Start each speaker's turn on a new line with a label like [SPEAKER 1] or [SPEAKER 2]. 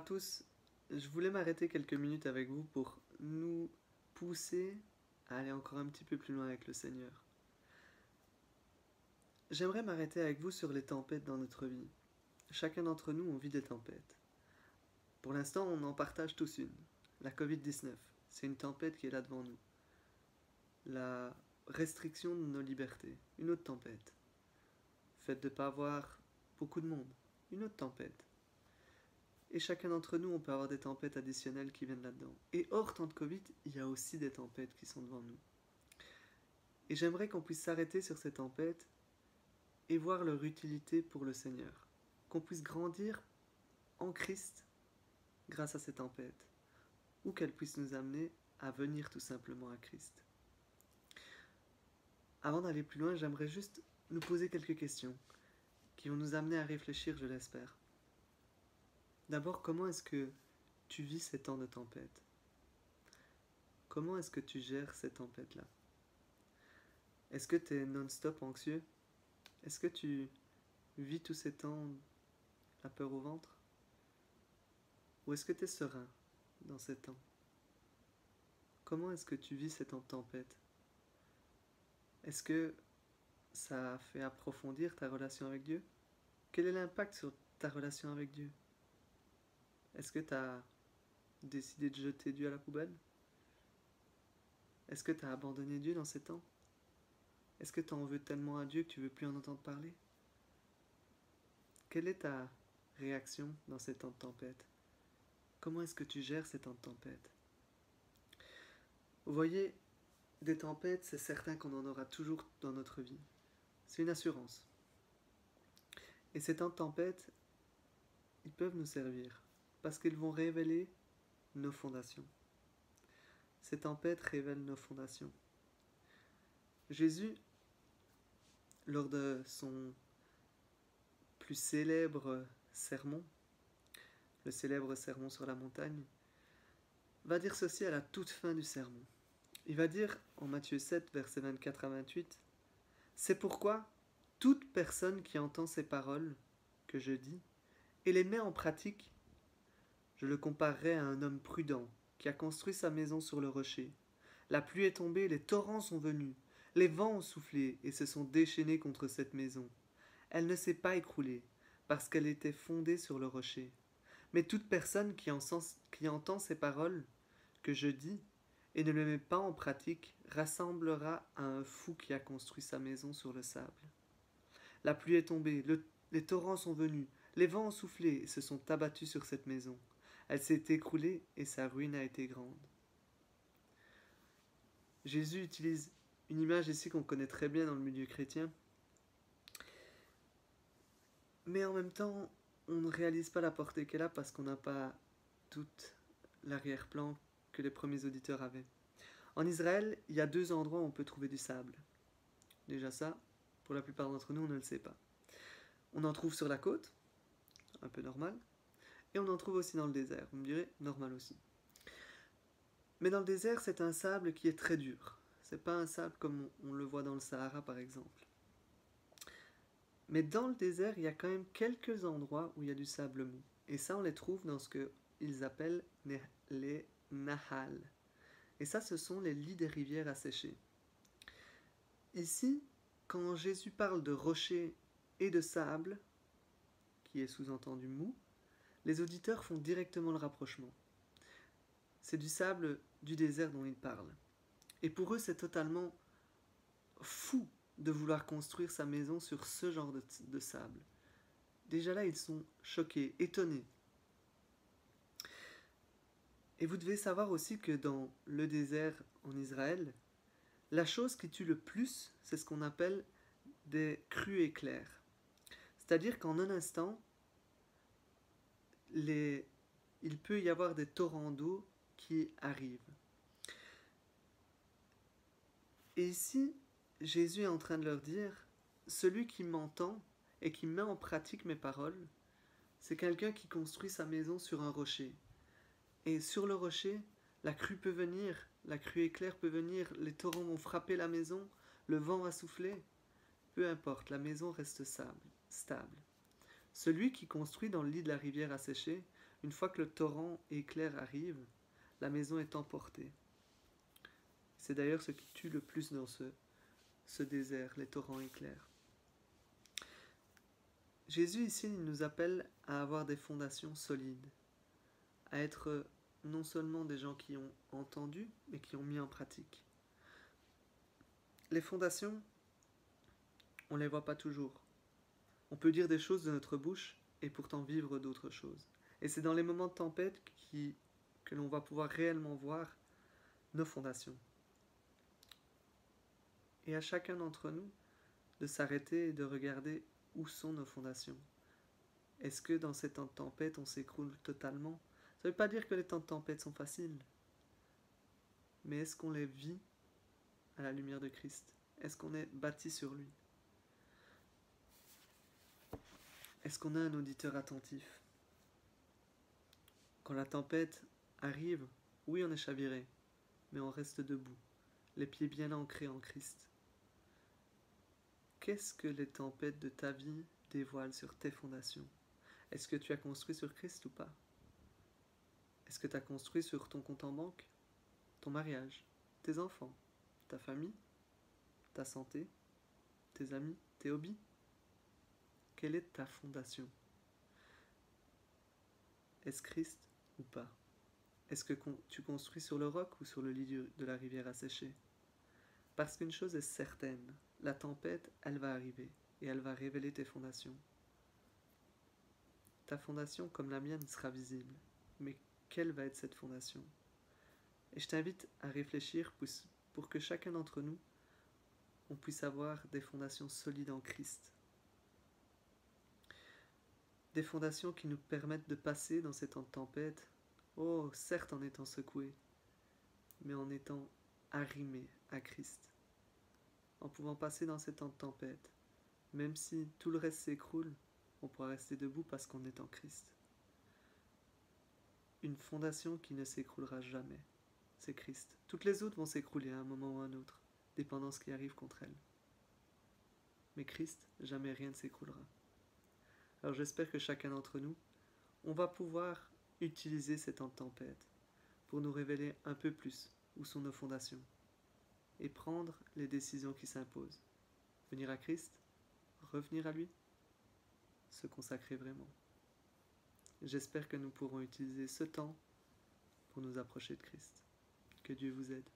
[SPEAKER 1] à tous. Je voulais m'arrêter quelques minutes avec vous pour nous pousser à aller encore un petit peu plus loin avec le Seigneur. J'aimerais m'arrêter avec vous sur les tempêtes dans notre vie. Chacun d'entre nous, on vit des tempêtes. Pour l'instant, on en partage tous une. La Covid-19, c'est une tempête qui est là devant nous. La restriction de nos libertés, une autre tempête. Fait de ne pas avoir beaucoup de monde, une autre tempête. Et chacun d'entre nous, on peut avoir des tempêtes additionnelles qui viennent là-dedans. Et hors temps de Covid, il y a aussi des tempêtes qui sont devant nous. Et j'aimerais qu'on puisse s'arrêter sur ces tempêtes et voir leur utilité pour le Seigneur. Qu'on puisse grandir en Christ grâce à ces tempêtes. Ou qu'elles puissent nous amener à venir tout simplement à Christ. Avant d'aller plus loin, j'aimerais juste nous poser quelques questions qui vont nous amener à réfléchir, je l'espère. D'abord, comment est-ce que tu vis ces temps de tempête? Comment est-ce que tu gères ces tempêtes-là? Est-ce que tu es non-stop anxieux? Est-ce que tu vis tous ces temps la peur au ventre? Ou est-ce que tu es serein dans ces temps? Comment est-ce que tu vis ces temps de tempête? Est-ce que ça fait approfondir ta relation avec Dieu? Quel est l'impact sur ta relation avec Dieu? Est-ce que tu as décidé de jeter Dieu à la poubelle? Est-ce que tu as abandonné Dieu dans ces temps Est-ce que tu en veux tellement à Dieu que tu veux plus en entendre parler? Quelle est ta réaction dans ces temps de tempête? Comment est-ce que tu gères ces temps de tempête? Vous voyez, des tempêtes, c'est certain qu'on en aura toujours dans notre vie. C'est une assurance. Et ces temps de tempête, ils peuvent nous servir parce qu'ils vont révéler nos fondations. Ces tempêtes révèlent nos fondations. Jésus, lors de son plus célèbre sermon, le célèbre sermon sur la montagne, va dire ceci à la toute fin du sermon. Il va dire en Matthieu 7, versets 24 à 28, C'est pourquoi toute personne qui entend ces paroles que je dis et les met en pratique je le comparerai à un homme prudent qui a construit sa maison sur le rocher. La pluie est tombée, les torrents sont venus, les vents ont soufflé et se sont déchaînés contre cette maison. Elle ne s'est pas écroulée, parce qu'elle était fondée sur le rocher. Mais toute personne qui, qui entend ces paroles que je dis et ne les met pas en pratique rassemblera à un fou qui a construit sa maison sur le sable. La pluie est tombée, les torrents sont venus, les vents ont soufflé et se sont abattus sur cette maison. Elle s'est écroulée et sa ruine a été grande. Jésus utilise une image ici qu'on connaît très bien dans le milieu chrétien. Mais en même temps, on ne réalise pas la portée qu'elle a parce qu'on n'a pas toute l'arrière-plan que les premiers auditeurs avaient. En Israël, il y a deux endroits où on peut trouver du sable. Déjà ça, pour la plupart d'entre nous, on ne le sait pas. On en trouve sur la côte, un peu normal, et on en trouve aussi dans le désert. Vous me direz, normal aussi. Mais dans le désert, c'est un sable qui est très dur. C'est pas un sable comme on, le voit dans le Sahara, par exemple. Mais dans le désert, il y a quand même quelques endroits où il y a du sable mou. Et ça, on les trouve dans ce qu'ils appellent les nahal. Et ça, ce sont les lits des rivières asséchées. Ici, quand Jésus parle de rochers et de sable, qui est sous-entendu mou, les auditeurs font directement le rapprochement. C'est du sable du désert dont ils parlent. Et pour eux, c'est totalement fou de vouloir construire sa maison sur ce genre de, sable. Déjà là, ils sont choqués, étonnés. Et vous devez savoir aussi que dans le désert en Israël, la chose qui tue le plus, c'est ce qu'on appelle des crues éclairs. C'est-à-dire qu'en un instant, il peut y avoir des torrents d'eau qui arrivent. Et ici, Jésus est en train de leur dire, celui qui m'entend et qui met en pratique mes paroles, c'est quelqu'un qui construit sa maison sur un rocher. Et sur le rocher, la crue peut venir, la crue éclair peut venir, les torrents vont frapper la maison, le vent va souffler. Peu importe, la maison reste stable. Celui qui construit dans le lit de la rivière asséchée, Une fois que le torrent éclair arrive, la maison est emportée. C'est d'ailleurs ce qui tue le plus dans ce, ce désert, les torrents éclairs. Jésus ici nous appelle à avoir des fondations solides, à être non seulement des gens qui ont entendu, mais qui ont mis en pratique. Les fondations, on ne les voit pas toujours. On peut dire des choses de notre bouche et pourtant vivre d'autres choses. Et c'est dans les moments de tempête que l'on va pouvoir réellement voir nos fondations. Et à chacun d'entre nous de s'arrêter et de regarder où sont nos fondations. Est-ce que dans ces temps de tempête, on s'écroule totalement? Ça ne veut pas dire que les temps de tempête sont faciles. Mais est-ce qu'on les vit à la lumière de Christ? Est-ce qu'on est bâti sur lui? Est-ce qu'on a un auditeur attentif? Quand la tempête arrive, oui, on est chaviré, mais on reste debout, les pieds bien ancrés en Christ. Qu'est-ce que les tempêtes de ta vie dévoilent sur tes fondations? Est-ce que tu as construit sur Christ ou pas? Est-ce que tu as construit sur ton compte en banque? Ton mariage? Tes enfants? Ta famille? Ta santé? Tes amis? Tes hobbies? Quelle est ta fondation? Est-ce Christ ou pas? Est-ce que tu construis sur le roc ou sur le lit de la rivière asséchée? Parce qu'une chose est certaine, la tempête, elle va arriver et elle va révéler tes fondations. Ta fondation, comme la mienne, sera visible. Mais quelle va être cette fondation? Et je t'invite à réfléchir pour que chacun d'entre nous, on puisse avoir des fondations solides en Christ. Des fondations qui nous permettent de passer dans ces temps de tempête, oh, certes en étant secoués, mais en étant arrimés à Christ en pouvant passer dans ces temps de tempête. Même si tout le reste s'écroule, on pourra rester debout parce qu'on est en Christ. Une fondation qui ne s'écroulera jamais, c'est Christ. Toutes les autres vont s'écrouler à un moment ou à un autre, dépendant ce qui arrive contre elles. Mais Christ, jamais rien ne s'écroulera. Alors j'espère que chacun d'entre nous, on va pouvoir utiliser ces temps de tempête pour nous révéler un peu plus où sont nos fondations et prendre les décisions qui s'imposent. Venir à Christ, revenir à lui, se consacrer vraiment. J'espère que nous pourrons utiliser ce temps pour nous approcher de Christ. Que Dieu vous aide.